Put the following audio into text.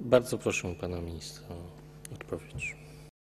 Bardzo proszę pana ministra o odpowiedź.